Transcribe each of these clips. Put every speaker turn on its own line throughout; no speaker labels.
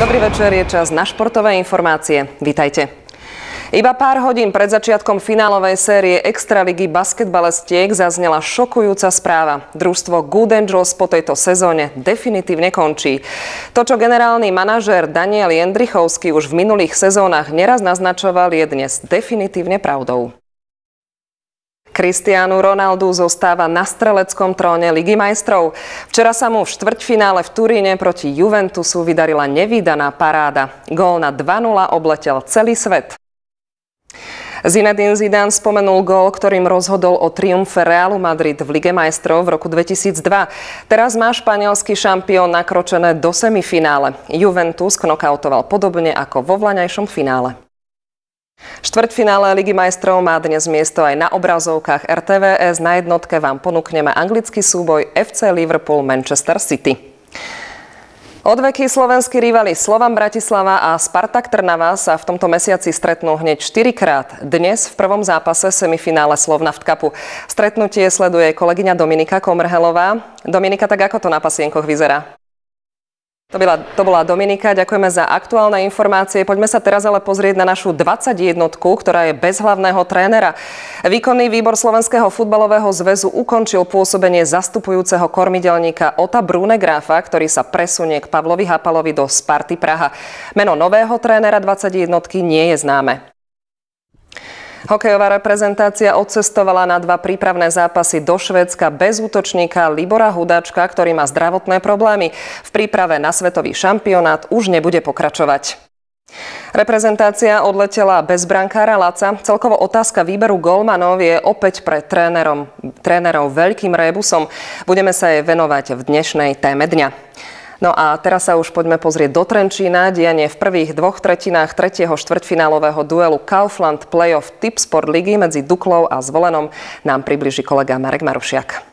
Dobrý večer, je čas na športové informácie. Vítajte. Iba pár hodín pred začiatkom finálovej série Extraligy basketbalestiek zaznela šokujúca správa. Družstvo Good Angels po tejto sezóne definitívne končí. To, čo generálny manažér Daniel Jendrichovský už v minulých sezónach neraz naznačoval, je dnes definitívne pravdou. Cristiano Ronaldo zostáva na streleckom tróne Ligy majstrov. Včera sa mu v štvrťfinále v Turíne proti Juventusu vydarila nevýdaná paráda. Gól na 2-0 obletel celý svet. Zinedine Zidane spomenul gól, ktorým rozhodol o triumfe Realu Madrid v Lige majstrov v roku 2002. Teraz má španielský šampión nakročené do semifinále. Juventus knokautoval podobne ako vo vlaňajšom finále. Štvrťfinále Ligy majstrov má dnes miesto aj na obrazovkách RTVS. Na jednotke vám ponúkneme anglický súboj FC Liverpool Manchester City. Odveky slovenskí rivali Slovan Bratislava a Spartak Trnava sa v tomto mesiaci stretnú hneď 4 krát. Dnes v prvom zápase semifinále Slovnaft Cupu. Stretnutie sleduje kolegyňa Dominika Komrhelová. Dominika, tak ako to na pasienkoch vyzerá? To bola, to bola Dominika, ďakujeme za aktuálne informácie. Poďme sa teraz ale pozrieť na našu 21, ktorá je bez hlavného trénera. Výkonný výbor Slovenského futbalového zväzu ukončil pôsobenie zastupujúceho kormidelníka Ota Brunegráfa, ktorý sa presunie k Pavlovi Hapalovi do Sparty Praha. Meno nového trénera 21 nie je známe. Hokejová reprezentácia odcestovala na dva prípravné zápasy do Švédska bez útočníka Libora Hudačka, ktorý má zdravotné problémy. V príprave na svetový šampionát už nebude pokračovať. Reprezentácia odletela bez brankára Laca. Celkovo otázka výberu golmanov je opäť pre trénerom, trénerov veľkým rébusom. Budeme sa jej venovať v dnešnej téme dňa. No a teraz sa už poďme pozrieť do Trenčína. Dianie v prvých dvoch tretinách tretieho štvrťfinálového duelu Kaufland Playoff Tipsport ligy medzi Duklou a Zvolenom nám približí kolega Marek Marušiak.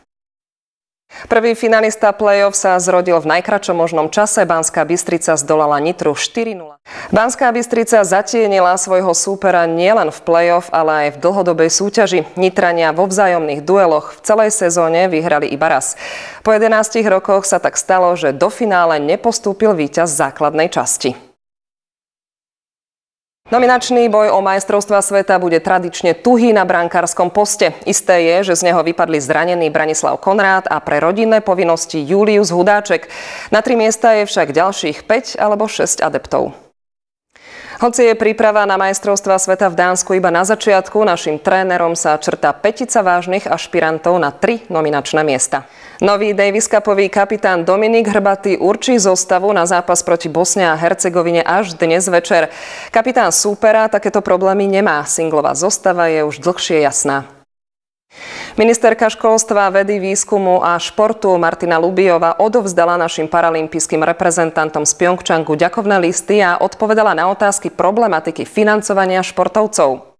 Prvý finalista play-off sa zrodil v najkračom možnom čase. Banská Bystrica zdolala Nitru 4-0. Banská Bystrica zatienila svojho súpera nielen v play-off, ale aj v dlhodobej súťaži. Nitrania vo vzájomných dueloch v celej sezóne vyhrali iba raz. Po 11 rokoch sa tak stalo, že do finále nepostúpil víťaz základnej časti. Nominačný boj o majstrovstva sveta bude tradične tuhý na brankárskom poste. Isté je, že z neho vypadli zranený Branislav Konrád a pre rodinné povinnosti Julius Hudáček. Na tri miesta je však ďalších 5 alebo 6 adeptov. Hoci je príprava na majstrovstva sveta v Dánsku iba na začiatku, našim trénerom sa črta petica vážnych ašpirantov na tri nominačné miesta. Nový Davis Cupový kapitán Dominik Hrbatý určí zostavu na zápas proti Bosne a Hercegovine až dnes večer. Kapitán súpera takéto problémy nemá. Singlová zostava je už dlhšie jasná. Ministerka školstva, vedy, výskumu a športu Martina Lubiova odovzdala našim paralympijským reprezentantom z Pyeongchangu ďakovné listy a odpovedala na otázky problematiky financovania športovcov.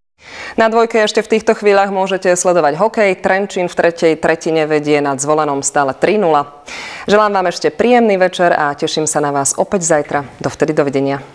Na dvojke ešte v týchto chvíľach môžete sledovať hokej. Trenčín v tretej tretine vedie nad zvolenom stále 3-0. Želám vám ešte príjemný večer a teším sa na vás opäť zajtra. Dovtedy dovidenia.